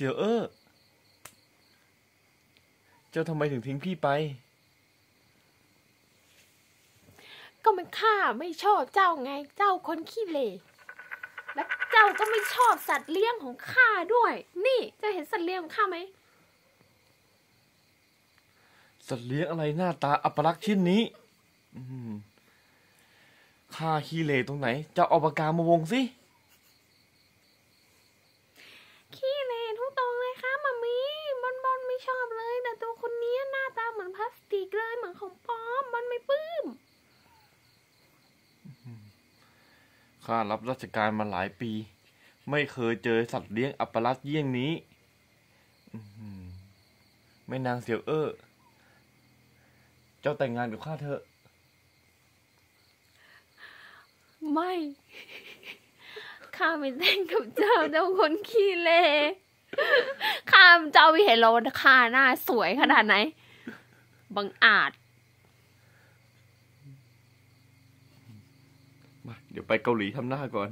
เสี่ยวเอ้อ เจ้าทำไมถึงทิ้งพี่ไป ก็มันข้าไม่ชอบเจ้าไง เจ้าคนขี้เหร่ และเจ้าก็ไม่ชอบสัตว์เลี้ยงของข้าด้วย นี่เจะเห็นสัตว์เลี้ยงของข้าไหม สัตว์เลี้ยงอะไรหน้าตาอัปลักษณ์เช่นนี้ อืมข้าขี้เหร่ตรงไหน เจ้าเอาปากกามาวงสิ ขี้เหร่ทุกตรงเลยค่ะมามีบอลบอลไม่ชอบเลย แต่ตัวคนนี้หน้าตาเหมือนพ ลาสติกเลยเหมือนของปลอมบอลไม่ปลื้มข้ารับราชการมาหลายปี ไม่เคยเจอสัตว์เลี้ยงอัปลักษณ์เยี่ยงนี้อื้อหือแม่นางเสี่ยวเอ้อเจ้าแต่งงานกับข้าเถอะ ไม่ ข้าไม่แต่งกับเจ้าเจ้าคนขี้เหร่ข้าเจ้าไม่เห็นเราข้าหน้าสวยขนาดไหน บังอาจ มา เดี๋ยวไปเกาหลีทำหน้าก่อน